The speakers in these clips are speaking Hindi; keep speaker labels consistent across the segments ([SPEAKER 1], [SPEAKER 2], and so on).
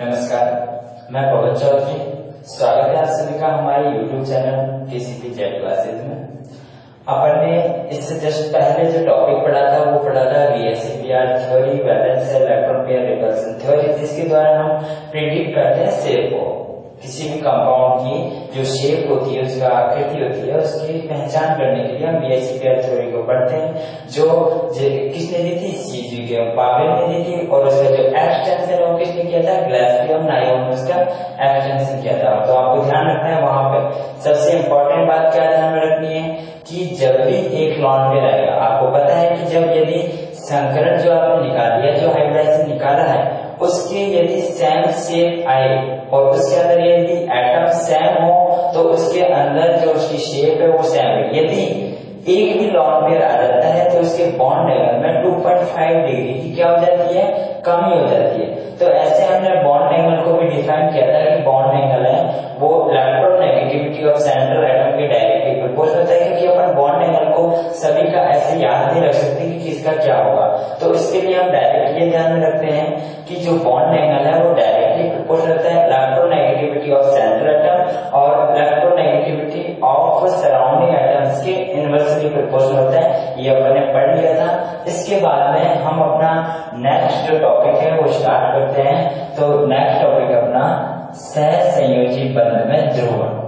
[SPEAKER 1] नमस्कार, मैं पवन चौधरी। स्वागत है आप सभी का हमारे YouTube channel KCP Z classes में। अपन ने इससे जस्ट पहले जो टॉपिक पढ़ा था, वो पढ़ा था VSEPR theory valence electron pair repulsion theory जिसके द्वारा हम प्रिडिक्ट करते हैं सेल को किसी भी कंपाउंड की जो शेप होती है उसका आकृति होती है उसकी पहचान करने के लिए हम बीएससीपीआर थ्योरी को पढ़ते हैं जो, किसने दी थी? सीजी के पावेल ने दी थी और उसका जो एक्सटेंशन है किसने किया था? ग्लासपियम नायोन ने उसका एक्सटेंशन किया था। तो आपको ध्यान रखना है वहाँ पे सबसे इम्पोर्टेंट बात क्या ध्यान में रखनी है कि जब भी एक लॉन में रहेगा आपको पता है कि जब यदि संकरण जो आपने निकाल दिया जो हाइब्रिडाइजेशन निकाला है उसके यदि सेम शेप आए और उसके अंदर यदि एटम सेम हो तो उसके अंदर जो उसकी शेप है वो सेम है। यदि एक भी लॉन्ग पेयर आ जाता है तो उसके बॉन्ड एंगल में 2.5 डिग्री की क्या हो जाती है? कमी हो जाती है। तो ऐसे हमने बॉन्ड एंगल को भी डिफाइन किया था कि बॉन्ड एंगल है। वो इलेक्ट्रोनेगेटिविटी ऑफ़ सेंट्रल एटम के डायरेक्टली प्रपोज होता है क्योंकि अपन बॉन्ड एंगल को सभी का ऐसे याद नहीं रख सकते कि किसका क्या होगा। तो इसके लिए हम डायरेक्ट ये ध्यान में रखते हैं कि जो बॉन्ड एंगल है वो डायरेक्टली प्रपोज रहता है इलेक्ट्रोनेगेटिविटी ऑफ़ सेंट्रल एटम और इलेक्ट्रोनेगेटिविटी ऑफ़ सराउंडिंग एटम्स के इनवर्सली प्रपोज होता है। ये अपन ने पढ़ लिया था। इसके बाद में हम अपना नेक्स्ट जो टॉपिक है, वो स्टार्ट करते हैं। तो नेक्स्ट टॉपिक अपना सहसंयोजी बंध में ध्रुव।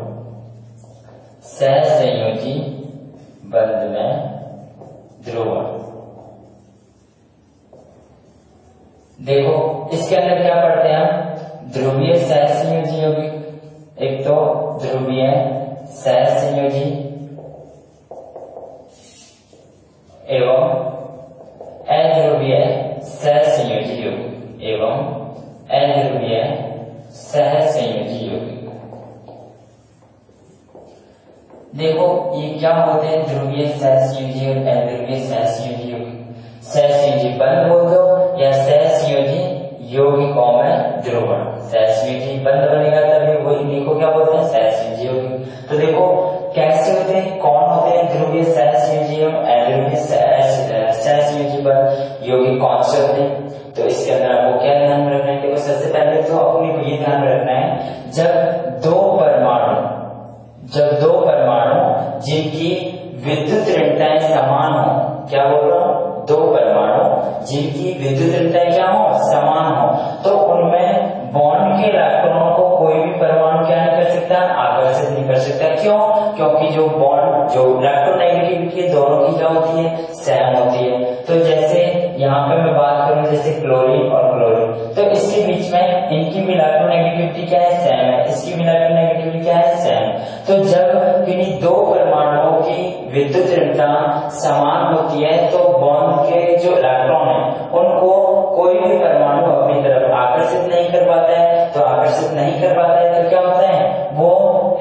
[SPEAKER 1] सहसंयोजी बंध में ध्रुव। देखो, इसके अंदर क्या पढ़ते हैं हम? ध्रुवीय सहसंयोजी यौगिक एक तो ध्रुवीय सहसंयोजी एवं अध्रुवीय सहसंयोजी यौगिक एवं अध्रुवीय सहसंयोजी यौगिक देखो ये क्या होते हैं? ध्रुवीय सहसंयोजी और अध्रुवीय यौगिक सहसंयोजी। आकर्षित नहीं कर सकता। क्यों? क्योंकि जो बॉन्ड जो इलेक्ट्रोनेगेटिविटी है दोनों की क्या होती है? सेम होती है। तो जैसे यहाँ पे मैं बात करूँ, जैसे क्लोरीन और क्लोरीन तो इसके बीच में इनकी भी इलेक्ट्रोनेगेटिविटी क्या है? सेम है। इसकी भी इलेक्ट्रोनेगेटिविटी क्या है? सेम तो जब किन्हीं दो परमाणुओं की विद्युत ऋणता समान होती है तो बॉन्ड के जो इलेक्ट्रॉन है, उनको कोई भी परमाणु अपनी तरफ़ आकर्षित नहीं कर पाता है। तो आकर्षित नहीं कर पाता है तो क्या होता है? वो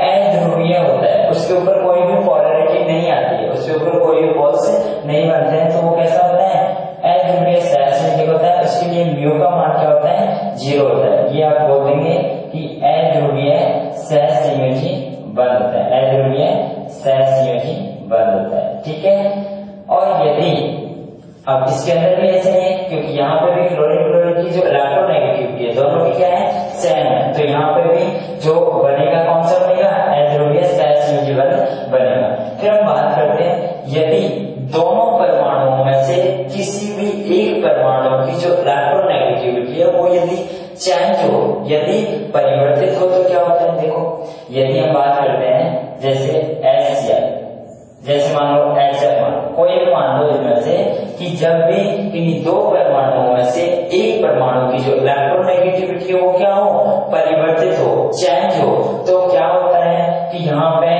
[SPEAKER 1] अध्रुवीय होता है। उसके ऊपर कोई भी पोलरिटी नहीं आती है। उसके ऊपर कोई भी पोल्स नहीं बनते हैं तो वो कैसा होता है? अध्रुवीय सहसंयोजक होता है। उसके लिए म्यू का मान क्या होता है? ज़ीरो होता है। ये आप बोल देंगे कि अध्रुवीय बंद होता है। अध्रुवीय सहसंयोजी होता है। ठीक है? और यदि, अब इसके अंदर भी ऐसे ही, क्योंकि यहाँ पे भी क्लोरीन क्लोरीन की जो इलेक्ट्रोनेगेटिविटी है, दोनों की क्या है? सेम है। तो यहाँ पे भी जो बनेगा कौन सा बनेगा? एड्रोबियस सहसंयोजी बनेगा। फिर हम बात करते हैं, यदि दोनों परमाणुओं में से किसी भी एक परमाणु की जो इलेक्ट्रोनेगेटिविटी है, वो यदि चेंज हो, यदि परिवर्तित हो तो क्या होता है? देखो, यदि हम बात करते हैं, जैसे एस जैसे मान लो एच एफ़ मान कोई भी लो इनमें से कि जब भी इन दो परमाणुओं में से एक परमाणु की जो इलेक्ट्रोनेगेटिविटी है, वो क्या हो? परिवर्तित हो चेंज हो। तो क्या होता है कि यहाँ पे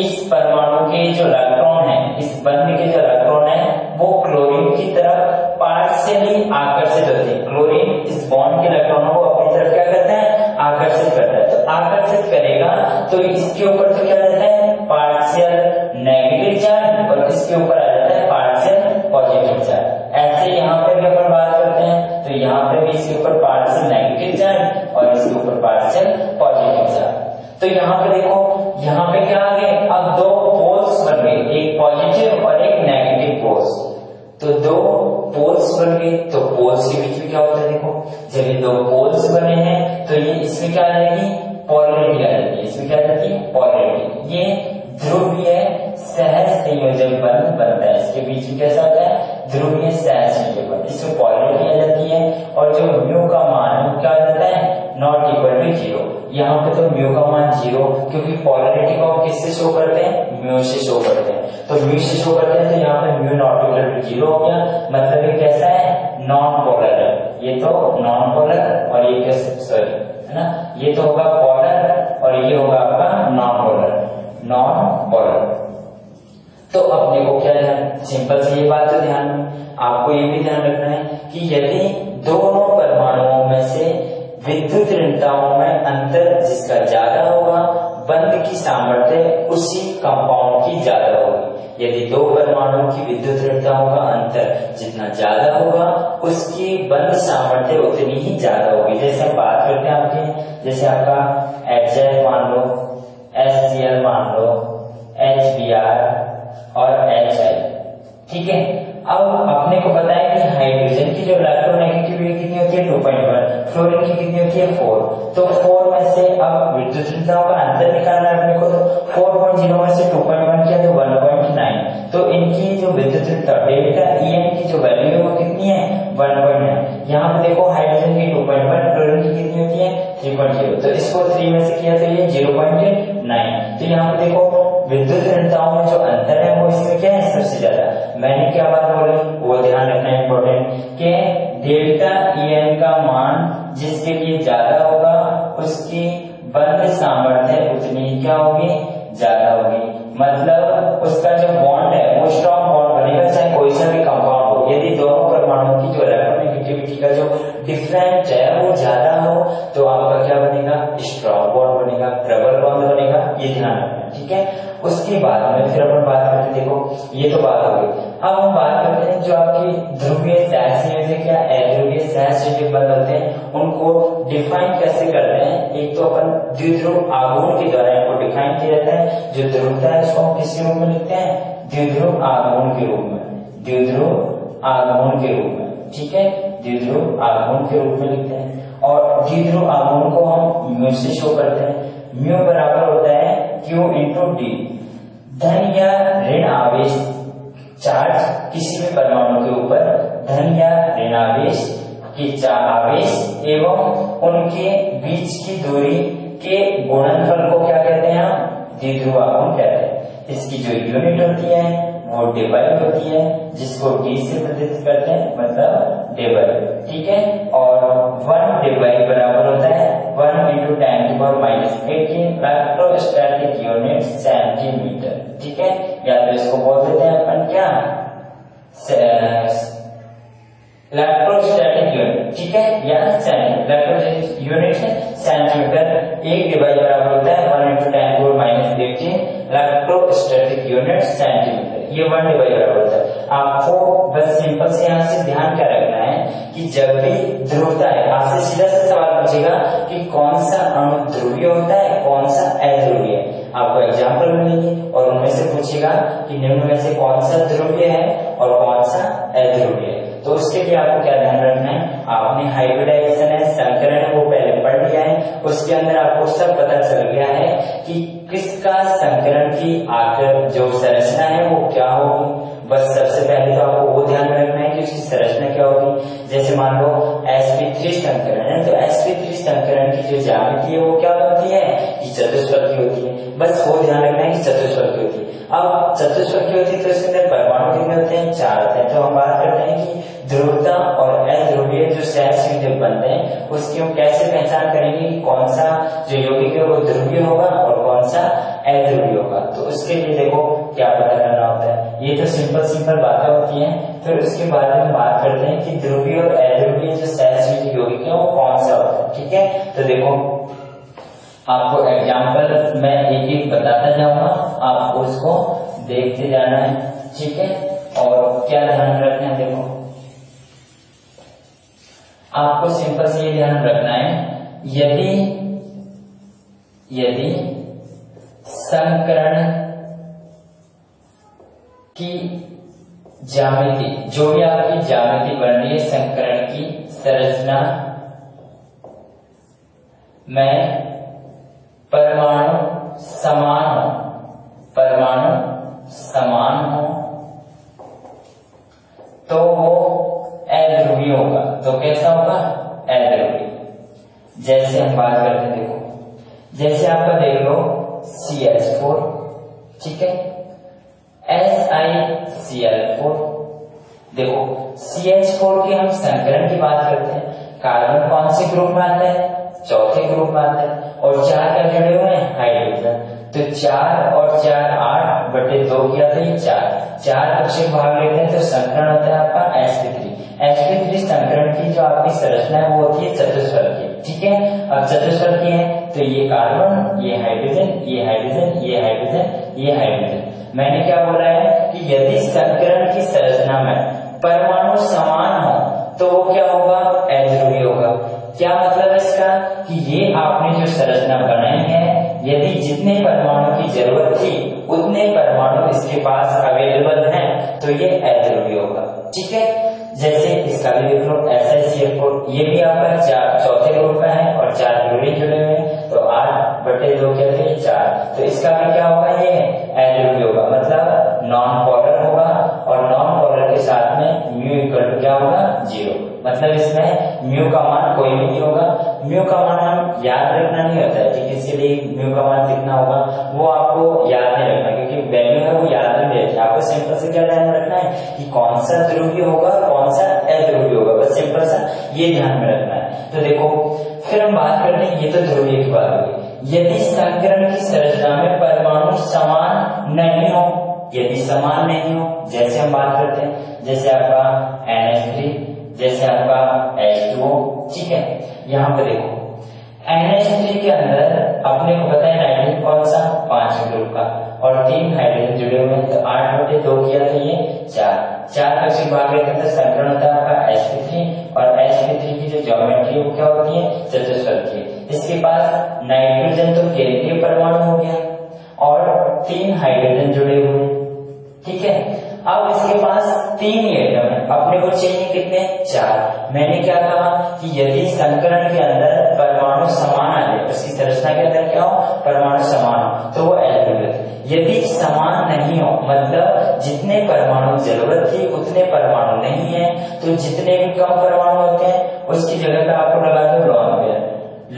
[SPEAKER 1] इस परमाणु के जो इलेक्ट्रॉन है, इस बंद के जो इलेक्ट्रॉन है, वो क्लोरीन की तरफ़ पार्शियली आकर्षित होते हैं। क्लोरीन इस बॉन्ड के इलेक्ट्रॉनों को अपनी तरफ़ क्या करता है? आकर्षित करता है। तो आकर्षित करेगा तो इसके ऊपर तो क्या रहता है? पार्शियल नेगेटिव चार्ज और इसके ऊपर पॉजिटिव चार्ज ऐसे यहाँ पे भी अपन बात करते हैं तो यहाँ पे भी इसके ऊपर पार्शियल नेगेटिव चार्ज और इसके ऊपर पार्शियल पॉजिटिव चार्ज तो यहाँ पे देखो, यहाँ पे क्या आ गए? अब दो पोल्स बन गए, एक पॉजिटिव और एक नेगेटिव पोल्स तो दो पोल्स बन गए तो पोल्स के बीच में क्या होता है देखो? जब ये दो पोल्स बने हैं तो ये इसमें क्या आ जाएगी? पॉलरिटी आ है। इसमें क्या आ जाती है? पॉलरिटी ये ध्रुवीय सहज संयोजक बंध बनता है। इसके बीच में कैसा होता है? ध्रुवीय सहज संयोजक बंध इसमें पॉलरिटी आ जाती है और जो म्यू का मान क्या जाता है? Not equal to zero. यहाँ पे तो म्यू का मान ज़ीरो, क्योंकि पॉलरिटी को हम किससे शो करते हैं? म्यू से शो करते हैं। तो म्यू से शो करते हैं तो यहाँ पे mu not equal to zero हो गया। मतलब ये कैसा है? नॉन पोलर ये तो नॉन पोलर और ये कैसे सॉरी है ना? ये तो होगा पोलर और ये होगा आपका नॉन पोलर नॉन पोलर तो अपने देखो क्या ध्यान सिंपल सी ये बात तो ध्यान में, आपको ये भी ध्यान रखना है कि यदि दोनों परमाणुओं में से विद्युत ऋणताओं में अंतर जिसका ज़्यादा होगा, बंद की सामर्थ्य उसी कंपाउंड की ज़्यादा होगी। यदि दो परमाणुओं की विद्युत ऋणताओं का अंतर जितना ज़्यादा होगा, उसकी बंद सामर्थ्य उतनी ही ज़्यादा होगी। जैसे हम बात करते हैं आपके, जैसे आपका एच मान लो एस मान लो एच बी आर और एच आई ठीक है? अब अपने को पता है कि हाइड्रोजन की जो इलेक्ट्रोनेगेटिविटी कितनी होती है? टू पॉइंट वन फ्लोरिन की कितनी होती है? फोर तो फोर में से अब विद्युत का अंतर निकालना है अपने को तो फोर पॉइंट ज़ीरो में से टू पॉइंट वन किया तो वन पॉइंट नाइन तो इनकी जो विद्युत डेल्टा ई एन की जो वैल्यू है वो कितनी है? वन पॉइंट नाइन यहाँ पे देखो हाइड्रोजन की टू पॉइंट वन फ्लोरीन की कितनी होती है? थ्री पॉइंट ज़ीरो तो इसको थ्री में से किया तो ये ज़ीरो पॉइंट नाइन तो यहाँ पे देखो विद्युत ऋणताओं में जो अंतर है वो इसमें क्या है? सबसे ज़्यादा। मैंने क्या बात बोली? वो ध्यान रखना इम्पोर्टेंट के डेल्टा ई एम का मान जिसके लिए ज़्यादा होगा, उसकी बंद सामर्थ्य उतनी क्या होगी? ज़्यादा होगी। मतलब उसका जो बॉन्ड है, वो स्ट्रॉन्ग बॉन्ड बनेगा, चाहे कोई सा भी कंपाउंड हो। यदि दोनों परमाणुओं की जो इलेक्ट्रोनेगेटिविटी का जो डिफरेंस है, वो ज़्यादा हो तो आपका क्या बनेगा? स्ट्रॉन्ग बॉन्ड बनेगा, प्रबल बॉन्ड बनेगा। ये ध्यान रखना। ठीक है? उसके बाद में, फिर अपन बात करते देखो, ये तो बात हो गई। अब हम बात करते हैं जो आपकी ध्रुवीय सहसंयोजक या अध्रुवीय सहसंयोजक बंध होते हैं, उनको डिफाइन कैसे करते हैं? एक तो अपन द्विध्रुव आगमन के द्वारा इनको डिफाइन किया जाता है, जो ध्रुवता है इसको हम किस रूप में लिखते हैं? द्विध्रुव आगमन के रूप में। द्विध्रुव आगमन के रूप में। ठीक है? द्विध्रुव आगमन के रूप में लिखते हैं। और द्विध्रुव आगमन को हम म्यू से शो करते हैं। म्यू बराबर होता है क्यू इंटू डी। धन या ऋण आवेश, चार्ज किसी भी परमाणु के ऊपर, धन या ऋण आवेश की आवेश एवं उनके बीच की दूरी के गुणनफल को क्या कहते हैं हम? द्विध्रुवागम कहते हैं। इसकी जो यूनिट होती है, वो डिवाइड होती है, जिसको डी से प्रदर्शित करते हैं मतलब डिवाइड ठीक है? और वन डिवाइड बराबर होता है वन इंटू टेन की power minus eighteen electrostatic unit centimetre ठीक है? या तो इसको बोल देते हैं अपन क्या? इलेक्ट्रोस्टैटिक यूनिट ठीक है? या इलेक्ट्रोस्टैटिक यूनिट सेंटीमीटर एक डिवाइड बराबर होता है वन इंटू टेन की power minus eighteen electrostatic unit centimetre ये वन डिवाइड बराबर होता है आपको बस सिंपल से यहाँ से ध्यान क्या रखना है जब भी ध्रुवता है। आपसे सीधा सा सवाल पूछेगा कि कौन सा अणु ध्रुवीय होता है कौन सा अध्रुवीय है? आपको एग्ज़ाम्पल मिलेंगे और उनमें से पूछेगा कि निम्न में से कौन सा ध्रुवीय है और कौन सा अध्रुवीय है। तो उसके लिए आपको क्या ध्यान रखना है? आपने हाइब्रिडाइजेशन है, संकरण है, वो पहले पढ़ लिया है। उसके अंदर आपको सब पता चल गया है कि किसका संकरण की आकर जो संरचना है, वो क्या होगी? बस सबसे पहले तो आपको वो ध्यान रखना है कि उसकी संरचना क्या होगी। जैसे मान लो sp3 संकरण है तो sp3 संकरण की जो ज्यामिति है, वो क्या होती है? कि चतुष्फल की होती है। बस वो ध्यान रखना है कि चतुष्फल की होती है। अब चतुष्फल की होती है तो इसके अंदर परमाणु कितने होते हैं? चार होते हैं। तो हम बात करते हैं कि ध्रुवता और अध्रुवीय जो सहस जो बनते हैं, उसकी हम कैसे पहचान करेंगे कि कौन सा जो यौगिक है, वो ध्रुवीय होगा और कौन सा अध्रुवीय होगा? तो उसके लिए देखो, क्या पता करना होता है। ये तो सिंपल सिंपल बातें होती हैं, फिर उसके बारे में बात करते हैं कि ध्रुवीय और अध्रुवीय जो सहस यौगिक है, वो कौन सा होता है, ठीक है? तो देखो, आपको एग्ज़ाम्पल मैं एक एक बताता जाऊँगा आपको उसको देखते जाना है, ठीक है? और क्या ध्यान रखना है, देखो। आपको सिंपल से ये ध्यान रखना है, यदि यदि संकरण की जामिति जो भी आपकी जामिति बन रही है, संकरण की संरचना में परमाणु समान हो, परमाणु समान हो तो वो अध्रुवीय होगा। तो कैसा होगा? अध्रुवीय जैसे हम बात करते देखो, जैसे आपका देख लो सी एच फोर ठीक है? S I C L four देखो सी एच फोर के हम संकरण की बात करते हैं। कार्बन कौन से ग्रुप में आता है? चौथे ग्रुप में आता है। और चार क्या जुड़े हुए हैं? हाइड्रोजन तो चार और चार आठ बटे दो किया तो ये चार। चार अक्षर भाग लेते हैं तो संकरण होता है आपका एसपी थ्री संकरण की जो आपकी संरचना है, वो होती है चतुष्फल की। ठीक है? अब चतुष्फल की है तो ये कार्बन ये हाइड्रोजन ये हाइड्रोजन ये हाइड्रोजन ये हाइड्रोजन मैंने क्या बोला है कि यदि संकरण की संरचना में परमाणु समान हो तो वो क्या होगा? अध्रुवीय होगा। क्या मतलब है इसका? कि ये आपने जो संरचना बनाई है, यदि जितने परमाणु की ज़रूरत थी, उतने परमाणु इसके पास अवेलेबल हैं तो ये अध्रुवीय होगा। ठीक है? जैसे इसका भी देख लो एस एस सी फोर ये भी आपका चार, चौथे ग्रुप का है और चार जुड़े हुए हैं। तो आठ बटे दो क्या थे? चार। तो इसका भी क्या होगा? ये मतलब नॉन पोलर होगा और नॉन पोलर के साथ में म्यू इक्वल टू क्या होगा? ज़ीरो मतलब इसमें म्यू का मान कोई भी नहीं होगा। म्यू का मान हम याद रखना नहीं होता है। कि किसके लिए म्यू का मान कितना होगा? वो आपको याद नहीं रखना, क्योंकि वैल्यू है, वो याद नहीं रहती आपको सिंपल से क्या ध्यान रखना है कि कौन सा ध्रुवीय होगा, कौन सा अध्रुवीय होगा? बस सिंपल सा ये ध्यान में रखना है। तो देखो, फिर हम बात करते हैं, ये तो ध्रुवीय की बात होगी यदि संकरण की संरचना में हो यदि समान नहीं हो, जैसे हम बात करते हैं, जैसे आपका NH3 जैसे आपका H2O ठीक है? यहाँ पे देखो NH3 के अंदर अपने को पता है नाइट्रोजन कौन सा? पाँच ग्रुप का। और तीन हाइड्रोजन जुड़े हुए हैं तो आठ बटे दो किया तो ये चार। चार का सिर्फ़ भाग लेते हैं संकरण होता है आपका sp3 और sp3 की जो ज्योमेट्री वो क्या होती है? चतुष्फल की इसके पास नाइट्रोजन तो केंद्रीय परमाणु हो गया। और तीन हाइड्रोजन जुड़े हुए ठीक है? अब इसके पास तीन ही एटम है। अपने को चाहिए कितने? चार। मैंने क्या कहा कि यदि संकरण के अंदर परमाणु समान आ जाए, उसकी संरचना के अंदर क्या हो? परमाणु समान हो। तो वो एल्कोहल यदि समान नहीं हो मतलब जितने परमाणु ज़रूरत थी, उतने परमाणु नहीं है तो जितने भी कम परमाणु होते हैं, उसकी जगह पर आपको लगा दो लॉन्ग पेयर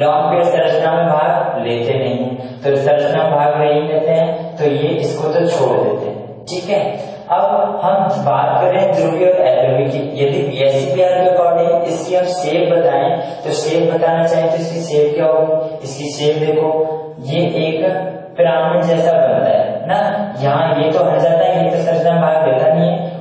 [SPEAKER 1] लॉन्ग पेयर संरचना में भाग लेते नहीं। तो संरचना भाग नहीं लेते हैं तो ये इसको तो छोड़ देते हैं। ठीक है? अब हम बात करें ध्रुवीय और एलोवी की। यदि बीएससीपीआर के अकॉर्डिंग इसकी हम शेप बताएँ तो शेप बताना चाहें तो इसकी शेप क्या होगी? इसकी शेप देखो। ये एक पिरामिड जैसा बनता है, ना? यहाँ ये तो हट जाता है, ये तो संरचना भाग देता नहीं है।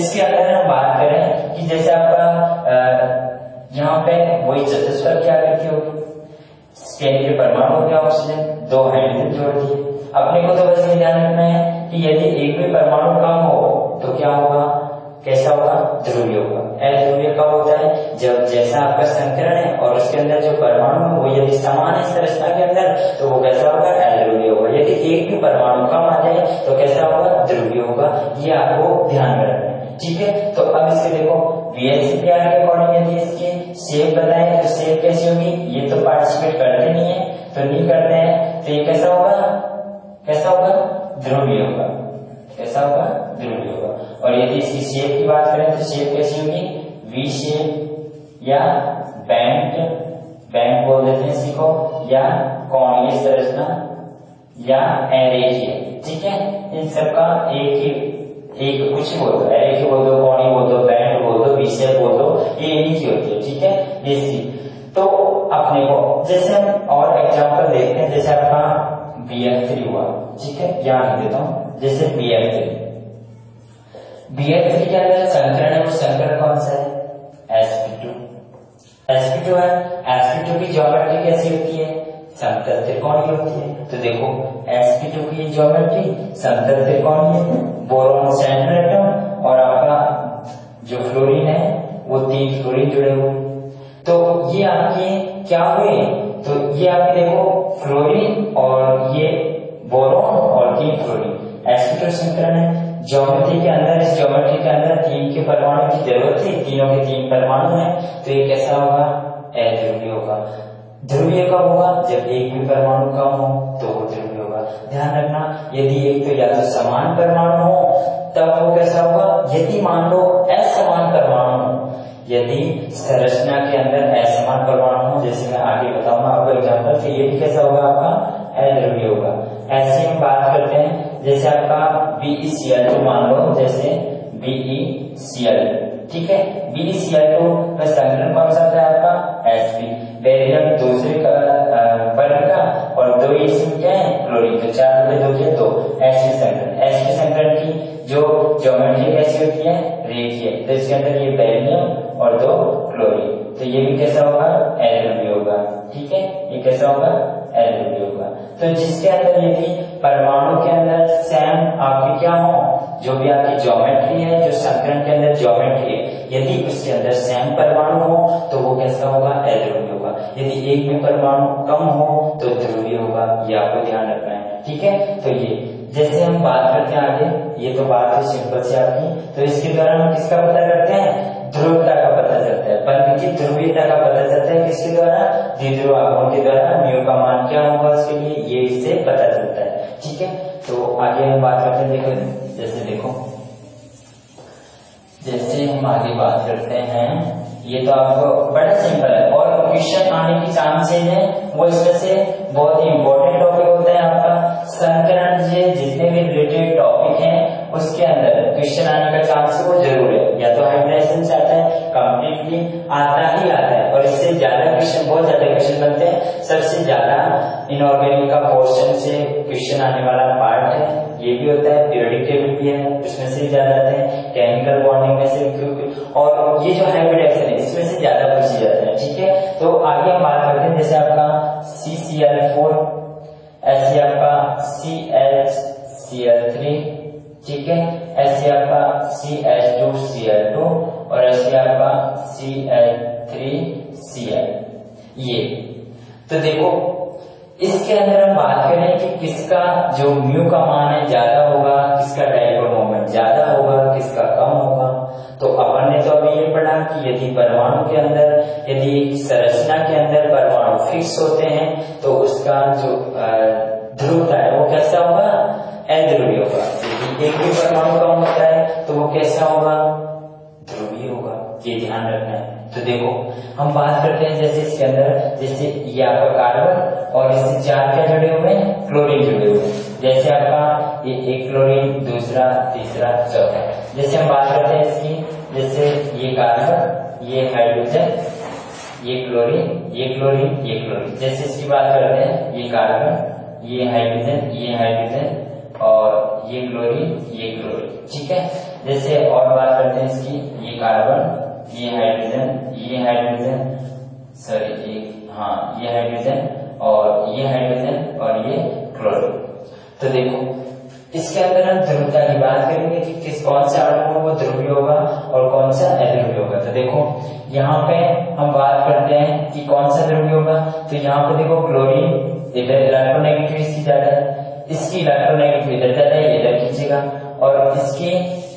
[SPEAKER 1] इसके अंदर हम बात करें कि जैसे आपका यहाँ पे वही चतुष्फल क्या आकृति होगी। केंद्रीय परमाणु गया ऑक्सीजन, दो हाइड्रोजन जोड़ दिए। अपने को तो बस ये ध्यान रखना है कि यदि एक भी परमाणु कम हो तो क्या होगा? कैसा होगा? ध्रुवीय होगा। अध्रुवीय कब होता है? जब जैसा आपका संकरण है और उसके अंदर जो परमाणु है, वो यदि समान है संरचना के अंदर तो वो कैसा होगा? अध्रुवीय होगा। यदि एक भी परमाणु कम आ जाए तो कैसा होगा? ध्रुवीय होगा। ये आपको ध्यान में रखना ठीक है? तो अब इसके देखो बीएससीपीआर के अकॉर्डिंग यदि इसकी। शेप बताए तो शेप कैसी होगी? ये तो पार्टिसिपेट करते नहीं है। तो नहीं करते हैं तो ये कैसा होगा? कैसा होगा? ध्रुवीय होगा। कैसा होगा? ध्रुवीय होगा। और यदि इसकी शेप की बात करें तो शेप कैसी होगी? वी शेप या बैंक बैंक बोल देते हैं को या कोणीय संरचना, या एरेखीय ठीक है? इन सबका एक ही एक कुछ बोल दो एरेखीय बोल दो कोणीय बोल दो बैंड बोल दो विषय बोल दो ये इन्हीं की होती है ठीक है ये सी तो अपने को जैसे हम और एग्ज़ाम्पल देखते हैं जैसे आपका बी एफ़ थ्री हुआ ठीक है यहाँ लिख देता हूँ जैसे B F three B F three के अंदर संकरण है वो संकरण कौन सा है S P two S P two है एस पी टू की ज्योमेट्री कैसी होती है समतल त्रिकोण की होती है तो देखो एस पी टू की ज्योमेट्री समतल त्रिकोण है बोरोन सेंट्रल एटम और आपका जो फ्लोरीन है, वो तीन फ्लोरीन जुड़े हुए तो ये आपके क्या हुए? तो ये आप देखो फ्लोरीन और ये बोरोन और तीन फ्लोरीन। एसपीटो संकरण है। ज्योमेट्री के अंदर, इस ज्योमेट्री के अंदर तीन के परमाणु की ज़रूरत थी। तीनों के तीन परमाणु है। तो ये कैसा होगा? अध्रुवीय होगा। ध्रुवीय कब होगा? जब एक भी परमाणु कम हो तो वो ध्रुवीय ध्यान रखना, यदि एक तो या तो समान परमाणु हो, तब वो कैसा होगा? यदि मान लो असमान परमाणु हो, यदि संरचना के अंदर असमान परमाणु हो, जैसे मैं आगे बताऊँगा आपको एग्ज़ाम्पल तो ये भी कैसा होगा आपका? अध्रुवीय होगा। ऐसे हम बात करते हैं, जैसे आपका बीई सी एल मान लो जैसे बीई सी एल ठीक है? बीई सी एल टू में संकलन कौन सा था आपका एस पी बेरियम दूसरे का वर्ग का और दो इसमें क्या है? क्लोरीन तो चार में दो क्या, दो। एस पी संकलन एस पी संकलन की जो ज्योमेट्री कैसी होती है, रेखीय। तो इसके अंदर ये बेरियम और दो क्लोरीन तो ये भी कैसा होगा? एल होगा। ठीक है? ये कैसा होगा? एल होगा। तो जिसके अंदर यदि परमाणु के अंदर सेम आपकी क्या हो? जो भी आपकी ज्योमेट्री है, जो संकरण के अंदर ज्योमेट्री है, यदि उसके अंदर सेम परमाणु हो तो वो कैसा होगा? एल होगा। यदि एक में परमाणु कम हो तो ध्रुवीय होगा। ये आपको ध्यान रखना है। ठीक है? तो ये, जैसे हम बात करते हैं आगे, ये तो बात है सिंपल से आपकी। तो इसके द्वारा हम किसका पता करते हैं? ध्रुवता का पता चलता है। बल्कि की ध्रुवीयता का पता चलता है किसके द्वारा? द्विध्रुव आगमन के द्वारा। म्यू का मान क्या होगा उसके लिए? ये इससे पता चलता है। ठीक है? तो आगे हम बात करते हैं, देखो, जैसे देखो, जैसे हम आगे बात करते हैं, ये तो आपको बड़ा सिंपल है। और क्वेश्चन आने की चांसेस है, वो इसमें से बहुत ही इंपॉर्टेंट टॉपिक होता है आपका। संकरण जितने भी रिलेटेड टॉपिक हैं, उसके अंदर क्वेश्चन आने का चांस वो ज़रूर है। या तो हाइड्रेशन से आता है कम्प्लीटली आता ही आता है। और इससे ज़्यादा क्वेश्चन बहुत ज़्यादा क्वेश्चन बनते हैं। सबसे ज़्यादा इनऑर्गेनिक का पोर्शन से क्वेश्चन आने वाला पार्ट है। ये भी होता है पीरियडिक टेबल भी है, उसमें से ज़्यादा आते हैं। केमिकल बॉन्डिंग में से और ये जो हाइब्रिडेशन है, इसमें से ज़्यादा पूछे जाते हैं, ठीक है? तो आगे हम बात करते हैं, जैसे आपका सी सी एल फोर ऐसे आपका C H C L three ठीक है? ऐसे आपका C H two C L two और ऐसे आपका C L three C L ये। तो देखो, इसके अंदर हम बात करें कि किसका जो म्यू का मान है ज़्यादा होगा, किसका डायपोल मोमेंट ज़्यादा होगा, किसका कम होगा। तो अपन ने तो अभी ये पढ़ा कि यदि परमाणु के अंदर, यदि संरचना के अंदर परमाणु फिक्स होते हैं तो उसका जो ध्रुवता है वो कैसा होगा? अध्रुवीय होगा एक भी परमाणु कम होता है तो वो कैसा होगा? ध्रुवीय होगा ये ध्यान रखना है। तो देखो, हम बात करते हैं जैसे इसके अंदर, जैसे ये आपका कार्बन और इससे चार क्या जुड़े हुए हैं? क्लोरीन जुड़े हुए हैं। जैसे आपका ये एक क्लोरीन दूसरा, तीसरा, चौथा। जैसे हम बात करते हैं इसकी, जैसे ये कार्बन, ये हाइड्रोजन ये क्लोरीन ये क्लोरीन ये क्लोरीन जैसे इसकी बात करते हैं, ये कार्बन ये हाइड्रोजन ये हाइड्रोजन और ये क्लोरीन ये क्लोरीन ठीक है? जैसे और बात करते हैं इसकी, ये कार्बन ये हाइड्रोजन ये हाइड्रोजन सॉरी ये हाँ ये हाइड्रोजन और ये हाइड्रोजन और ये क्लोरीन तो देखो, इसके अंदर हम ध्रुवता की बात करेंगे कि किस, कौन सा अणु वो ध्रुवीय होगा और कौन सा अध्रुवीय होगा। तो देखो, यहाँ पे हम बात करते हैं कि कौन सा ध्रुवीय होगा। तो यहाँ पे देखो क्लोरीन इधर इलेक्ट्रोनेगेटिविटी ज़्यादा है। इसकी इलेक्ट्रोनेगेटिव इधर ज़्यादा है, ये इधर खींचेगा। और इसकी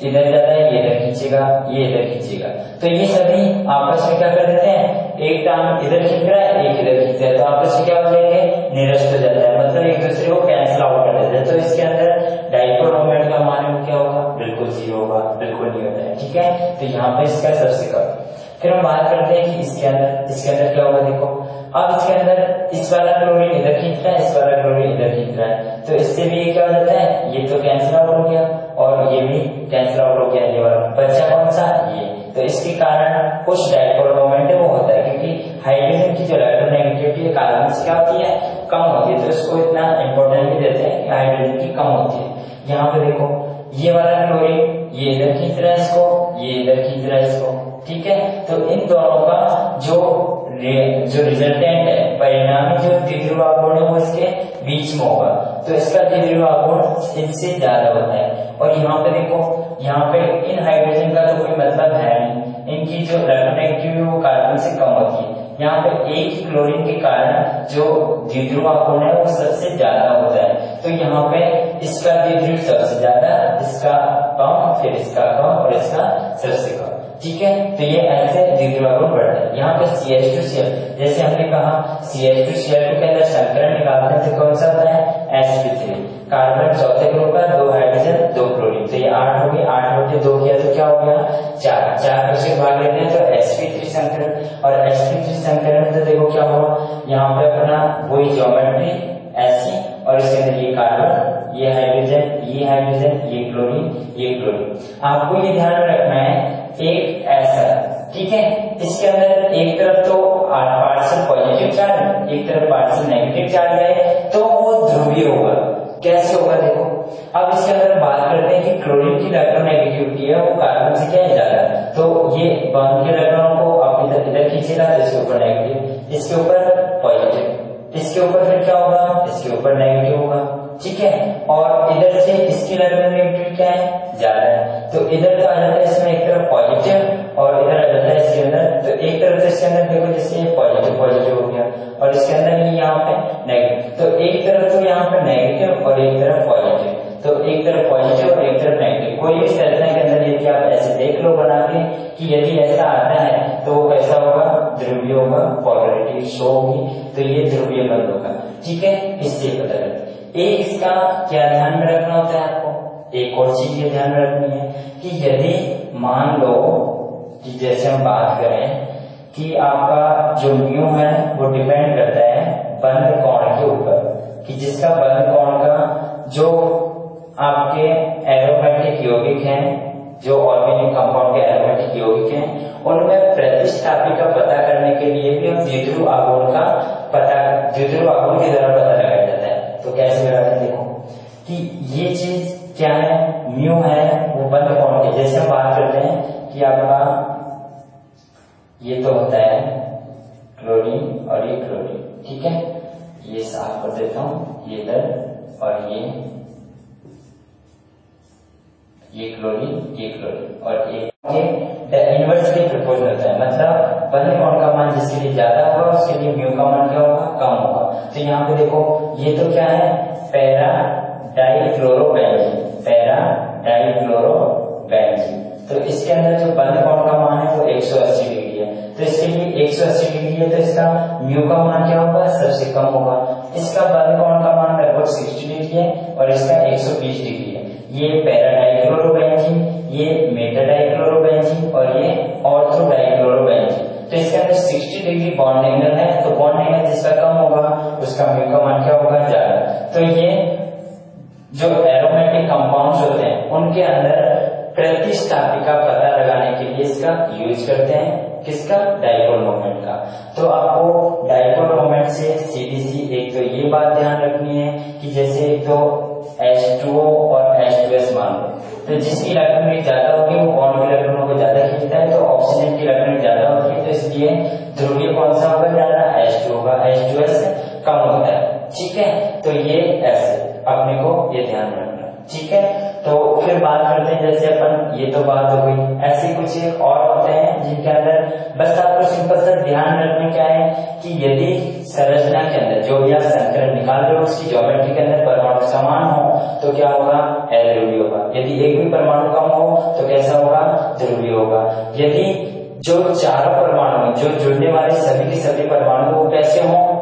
[SPEAKER 1] इधर ज़्यादा है, ये इधर खींचेगा, ये इधर खींचेगा। तो ये सभी आपस में क्या कर देते हैं? एक टांग इधर खींच रहा है, एक इधर खींच रहा है। तो आपस में क्या हो जाएँगे? निरस्त हो जाता है। मतलब एक दूसरे को कैंसिल आउट कर देते हैं। तो इसके अंदर डाइपोल मोमेंट का मान क्या होगा? बिल्कुल ज़ीरो होगा, बिल्कुल नहीं होता है। ठीक है? तो यहाँ पे इसका सबसे कम। फिर हम बात करते हैं कि इसके अंदर इसके अंदर क्या होगा देखो। अब इसके अंदर इस वाला क्लोरीन इधर खींच रहा है, इस वाला क्लोरीन इधर खींच रहा है। तो इससे भी ये क्या हो जाता है, ये तो कैंसिल आउट हो गया, और ये भी कैंसिल आउट हो गया, ये वाला बच्चा कौन सा? ये। तो इसके कारण कुछ डायपोल मोमेंट है, वो होता है, क्योंकि हाइड्रोजन की जो इलेक्ट्रोनेगेटिविटी कार्बन से क्या होती है? कम होती है। तो इसको इतना इम्पोर्टेंट भी देते हैं कि हाइड्रोजन की कम होती है। यहाँ पे देखो, ये वाला क्लोरीन ये इधर खींच रहा है इसको, ये इधर खींच रहा है इसको। ठीक है? तो इन दोनों का जो जो रिजल्टेंट है, परिणामी जो द्विध्रुवा गुण है, वो इसके बीच में होगा। तो इसका द्विध्रुवा गुण इनसे ज़्यादा होता है। और यहाँ पे देखो, यहाँ पे इन हाइड्रोजन का तो कोई मतलब है नहीं। इनकी जो इलेक्ट्रोनेगेटिविटी वो कार्बन से कम होती है। यहाँ पे एक ही क्लोरीन के कारण जो द्विध्रुव कोण है, वो सबसे ज़्यादा होता है। तो यहाँ पे इसका द्विध्रुव सबसे ज़्यादा, इसका कम फिर इसका कम और इसका सबसे कम। ठीक है? तो ये ऐसे द्विध्रुव बढ़ता है। यहाँ पे C H two C L जैसे हमने कहा C H two C L two के अंदर संकरण निकालते हैं तो कौन सा होता है? एस पी थ्री कार्बन चौथे ग्रुप का दो हाइड्रोजन दो क्लोरीन तो ये आठ हो गई आठ बटे दो किया तो क्या हो गया? चार। चार में से भाग लेते हैं तो एस पी थ्री संकरण। और एस पी थ्री संकरण तो देखो क्या हुआ? यहाँ पे अपना वही ज्योमेट्री ऐसी और इसके अंदर ये कार्बन ये हाइड्रोजन ये हाइड्रोजन ये क्लोरीन ये क्लोरीन आपको ये ध्यान रखना है एक ऐसा। ठीक है? इसके अंदर एक तरफ़ तो पार्सल पॉजिटिव चार्ज, एक तरफ़ पार्सल नेगेटिव चार्ज है तो वो ध्रुवीय होगा। कैसे होगा देखो? अब इसके अंदर बात करते हैं कि क्लोरीन की इलेक्ट्रोनेगेटिविटी है, वो कार्बन से क्या है। ज़्यादा तो ये बॉन्ड के इलेक्ट्रॉन को आप इधर इधर खींचेगा तो इसके ऊपर नेगेटिव इसके ऊपर पॉजिटिव इसके ऊपर फिर क्या होगा? इसके ऊपर नेगेटिव होगा। ठीक है? और इधर से इसकी इलेक्ट्रोनेगेटिविटी क्या है? ज़्यादा है। तो इधर तो आ जाता है इसमें एक तरफ़ पॉजिटिव और इधर आ जाता है इसके अंदर तो एक तरफ़ तो इसके अंदर देखो जैसे पॉजिटिव पॉजिटिव हो गया। और इसके अंदर ये यहाँ पे नेगेटिव तो एक तरफ़ तो यहाँ पे नेगेटिव और एक तरफ़ पॉजिटिव तो एक तरफ़ पॉजिटिव और एक तरफ़ नेगेटिव कोई भी संरचना के अंदर यदि आप ऐसे देख लो बना के कि यदि ऐसा आता है तो वो कैसा होगा, ध्रुवीय होगा पॉलरिटी शो होगी। तो ये ध्रुवीय बंद होगा। ठीक है? इससे पता लगता एक इसका क्या ध्यान में रखना होता है आपको? एक और चीज़ ये ध्यान में रखनी है कि यदि मान लो कि जैसे हम बात करें कि आपका जो म्यू है वो डिपेंड करता है बंद कोण के ऊपर, कि जिसका बंद कोण का जो आपके एरोमेटिक यौगिक हैं, जो ऑर्गेनिक कंपाउंड के एरोमेटिक यौगिक हैं, उनमें प्रतिस्थापी का पता करने के लिए भी हम द्विध्रुव आगुण का पता, द्विध्रुव आगुण के द्वारा पता है तो कैसे लगाते देखो कि ये चीज़ क्या है? म्यू है, वो बंद कोण के। जैसे हम बात करते हैं कि आपका ये तो होता है क्लोरीन और ये क्लोरीन, ठीक है? ये साफ़ कर देता हूँ, ये इधर और ये ये क्लोरीन ये क्लोरीन और ये इन्वर्सली प्रपोजल होता है मतलब बंद कोण का मान जिसके लिए ज़्यादा होगा, उसके लिए म्यू का मान क्या होगा? कम होगा। तो यहाँ पे देखो, ये तो क्या है? पैरा डाइक्लोरोबेंजीन पैरा डाइक्लोरोबेंजीन तो इसके अंदर जो बंद कोण का मान है, वो 180 डिग्री है। तो इसके लिए 180 डिग्री है तो इसका म्यू का मान क्या होगा? सबसे कम होगा। इसका बंद कोण का मान लगभग 60 डिग्री है, और इसका 120 डिग्री है। ये पैरा डाइक्लोरोबेंजीन ये मेटा डाइक्लोरोबेंजीन और ये ऑर्थो डाइक्लोरोबेंजीन तो इसके अंदर 60 डिग्री बॉन्ड एंगल है तो बॉन्ड एंगल जिसका कम होगा, उसका म्यू मान क्या होगा? ज़्यादा। तो ये जो एरोमेटिक कंपाउंड्स होते हैं, उनके अंदर प्रतिस्थापी का पता लगाने के लिए इसका यूज़ करते हैं, किसका? डाइपोल मोमेंट का। तो आपको डाइपोल मोमेंट से सीधी सी एक तो ये बात ध्यान रखनी है कि जैसे एक तो H2O और H2S मान लो तो जिसकी इलेक्ट्रॉनिक ज़्यादा होगी, वो बॉन्ड के इलेक्ट्रॉनों को ज़्यादा खींचता है तो ऑक्सीजन की इलेक्ट्रॉनिक ज़्यादा होती है तो इसलिए ध्रुवीय कौन सा होगा? ज़्यादा एच टू होगा। एच टू एस कम होता है। ठीक है? तो ये ऐसे अपने को ये ध्यान रखना। ठीक है? तो फिर बात करते हैं, जैसे अपन ये तो बात हो गई। ऐसे कुछ और होते हैं जिनके अंदर बस आपको सिंपल सा ध्यान रखने क्या है कि यदि संरचना के अंदर जो भी आप संकरण निकाल रहे हो, उसकी ज्योमेट्री के अंदर परमाणु समान हो तो क्या होगा? अध्रुवीय होगा। यदि एक भी परमाणु कम हो तो कैसा होगा? ध्रुवीय होगा। यदि जो चारों परमाणु जो जुड़ने वाले सभी के सभी परमाणु वो कैसे हों?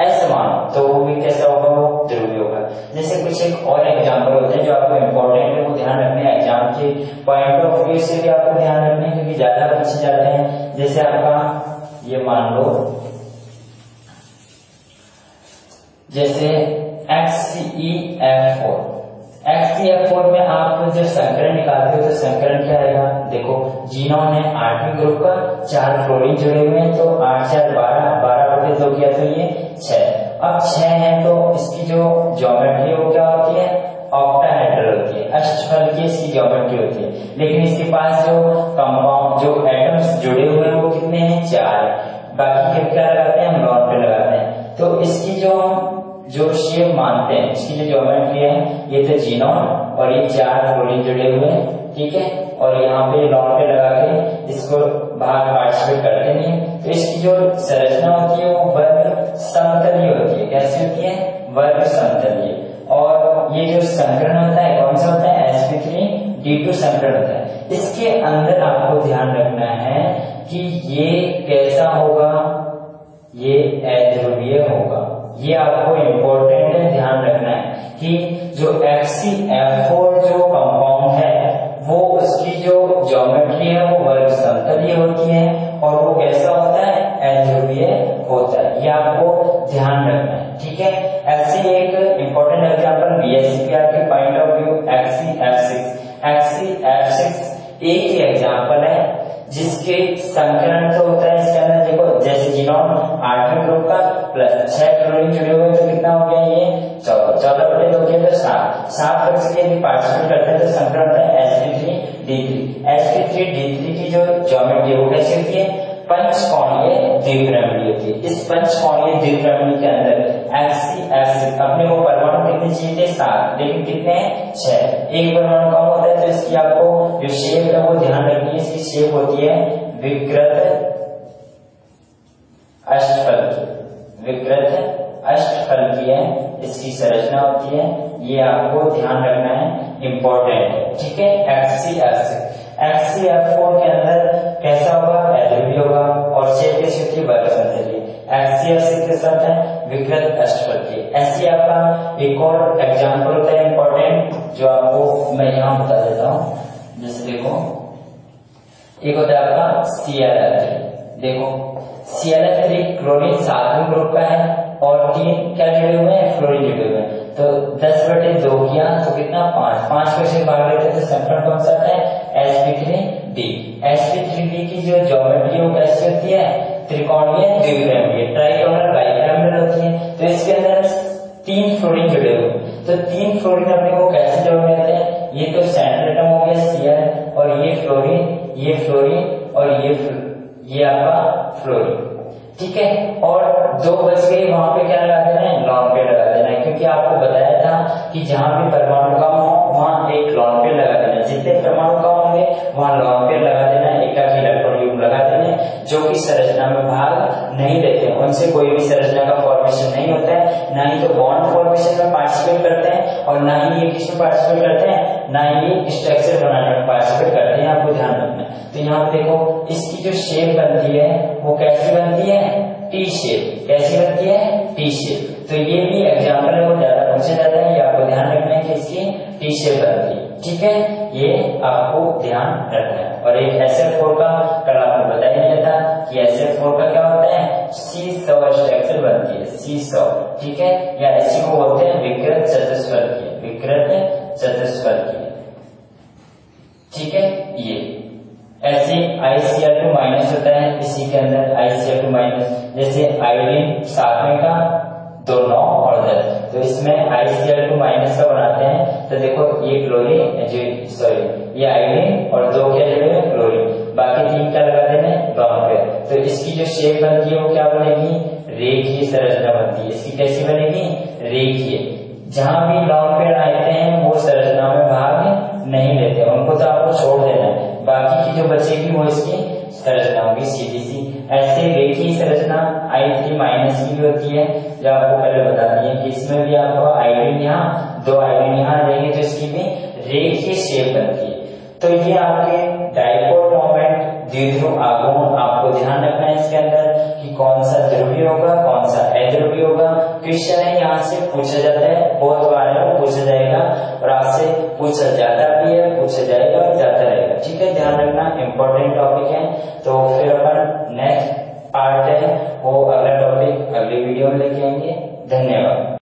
[SPEAKER 1] असमान तो वो भी कैसा होगा वो ध्रुवीय होगा। जैसे कुछ एक और एग्ज़ाम्पल होते हैं जो आपको इम्पोर्टेंट है, वो ध्यान रखने हैं। एग्ज़ाम के पॉइंट ऑफ़ व्यू से भी आपको ध्यान रखने क्योंकि ज़्यादा पूछे जाते हैं। जैसे आपका, ये मान लो, जैसे X C F four X C F four में आप जब संकरण निकालते हो तो संकरण क्या आएगा? देखो जीनोन है आठवीं ग्रुप का चार फ्लोरीन जुड़े हुए हैं तो आठ चार बारह बारह बटे दो किया तो ये छह। अब छह है तो इसकी जो ज्योमेट्री वो क्या होती है? ऑक्टाहेड्रल होती है। अष्टफल की इसकी ज्योमेट्री होती है। लेकिन इसके पास जो कंपाउंड जो एटम्स जुड़े हुए हैं वो कितने हैं? चार बाकी के क्या लगाते हैं? हम नॉन पे लगाते हैं। तो इसकी जो जो शेप मानते हैं, इसकी जो ज्योमेट्री है, ये तो जीनोन और ये चार फ्लोरीन जुड़े हुए हैं। ठीक है? और यहाँ पे लॉन पे लगा के इसको बाहर पार्टिसिपेट करते नहीं है। तो इसकी जो संरचना होती है वो वर्ग समतलीय होती है। कैसी होती है? वर्ग समतलीय। और ये जो संकरण होता है, कौन सा होता है? एसपी थ्री डी टू संकरण होता है। इसके अंदर आपको ध्यान रखना है कि ये कैसा होगा? ये अध्रुवीय होगा। ये आपको इम्पोर्टेंट ध्यान रखना है कि जो एफ़ सी एफ़ फोर जो कंपाउंड है वो उसकी जो ज्योमेट्री है, वो वर्ग समतलीय होती है और वो कैसा होता है? अध्रुवीय होता है। ये आपको ध्यान रखना है, ठीक है? ऐसे एक important example B S C के point of view XC F six X F six एक ही एग्ज़ाम्पल है, जिसके संकलन तो होता है इसके अंदर। देखो, जैसे जीनोम आठवें ग्रुप का प्लस छह क्लोरीन जुड़े हुए तो कितना हो गया ये चौदह चौदह बटे दो किया तो सात सात वर्ष के यदि पार्टिसिपेट करते हैं तो होता है S P three D three S P three D three की जो ज्योमेट्री वो कैसी होती है पंचकोणीय द्विपिरामिड होती है इस पंचकोणीय द्विपिरामिड के अंदर एफ़ सी एफ़ सी अपने को परमाणु कितने चाहिए थे सात लेकिन कितने हैं छह एक परमाणु कम होता है तो इसकी आपको जो शेप है वो ध्यान रखिए इसकी शेप होती है विकृत अष्टफल की विकृत अष्टफल की है, इसकी संरचना होती है। ये आपको ध्यान रखना है इम्पोर्टेंट है। ठीक है? X C F X C F four के अंदर कैसा होगा? एलबी होगा और शेप सी के साथ है? विकृत अष्टफल की। ऐसी आपका एक और एग्ज़ाम्पल होता है इम्पोर्टेंट जो आपको मैं यहाँ बता देता हूँ। जैसे देखो, एक होता है आपका सी देखो सी थ्री क्लोरीन सातवें ग्रुप का है और तीन क्या जुड़े हुए हैं फ्लोरीन जुड़े हुए हैं तो दस बटे दो किया तो कितना? पाँच। पाँच क्वेश्चन भाग लेते तो संकरण कौन सा है S P three D S P three D की जो ज्योमेट्री वो कैसी होती है? त्रिकोणीय द्विपिरामिडीय ट्राइकोनल बाइपिरामिडल होती है। तो इसके अंदर तीन फ्लोरीन जुड़े हुए तो तीन फ्लोरीन अपने को कैसे जोड़ लेते हैं? ये तो सेंट्रेटम हो गया सीआर और ये फ्लोरीन ये फ्लोरीन और ये ये आपका फ्लोरीन ठीक है? और दो बज गई वहाँ पे क्या लगा देना है? लॉन्ग पे लगा देना है। क्योंकि आपको बताया था कि जहाँ भी परमाणु कम हो, वहाँ एक लॉन्ग पे लगा देना जितने परमाणु कम होंगे, वहाँ लॉन्ग पे लगा देना एकाकी इलेक्ट्रॉन युग्म लगा देने जो कि संरचना में भाग नहीं लेते उनसे कोई भी संरचना का फॉर्मेशन नहीं होता है। ना ही तो बॉन्ड फॉर्मेशन में पार्टिसिपेट करते हैं और ना ही ये किसमें पार्टिसिपेट करते हैं। ना ये स्ट्रक्चर बनाने में पार्टिसिपेट करते हैं, आपको ध्यान रखना। तो यहाँ पे देखो, इसकी जो शेप बनती है, वो कैसी बनती है? टी शेप कैसी बनती है? टी शेप तो ये भी एग्ज़ाम्पल है, वो ज़्यादा पूछा जाता है, ये आपको ध्यान रखना है कि इसकी टी शेप बनती है। ठीक है? ये आपको ध्यान रखना है। और एक एस एफ़ फोर का कल आपको बता ही दिया था कि एस एफ़ फोर का क्या होता है? सी सौ स्ट्रक्चर बनती है सी सौ। ठीक है? या इसी को बोलते हैं, विकृत चतुष्फल की विकृत चतुष्फल की ठीक है? ये। ऐसे आईसीआर टू माइनस होता है, इसी के अंदर आईसीआर टू माइनस जैसे आयोडीन सातवें का दो नौ और दस तो इसमें आईसीआर टू माइनस का बनाते हैं तो देखो ये क्लोरीन सॉरी ये आयोडीन और दो क्या जुड़े हुए क्लोरीन बाकी तीन क्या लगा देने लॉन्ग पे। तो इसकी जो शेप बनती है, वो क्या बनेगी? रेखीय संरचना बनती है। इसकी कैसी बनेगी? रेखीय। जहाँ भी लॉन्ग पेड़ आते हैं वो संरचना में भाग नहीं लेते, उनको तो आपको छोड़ देना है। बाकी की जो बचेगी, वो इसकी संरचना होगी सीधी सी ऐसे रेखीय संरचना आई थ्री माइनस की भी होती है, जो आपको पहले बता दी है कि इसमें भी आपको आयोडीन यहाँ, दो आयोडीन यहाँ रहेंगे तो इसकी भी रेखीय शेप बनती है। तो ये आपके डाइपोल मोमेंट द्विध्रुव आगमन आपको ध्यान रखना है इसके अंदर कि कौन सा ध्रुवीय होगा, कौन सा अध्रुवीय होगा, क्वेश्चन है, यहाँ से पूछा जाता है, बहुत बार पूछा जाएगा, और आपसे पूछा जाता भी है, पूछा जाएगा और जाता रहेगा। ठीक है, ध्यान रखना इम्पोर्टेंट टॉपिक है तो फिर अपन नेक्स्ट पार्ट है, वो अगला टॉपिक अगली वीडियो में लेके आएँगे। धन्यवाद।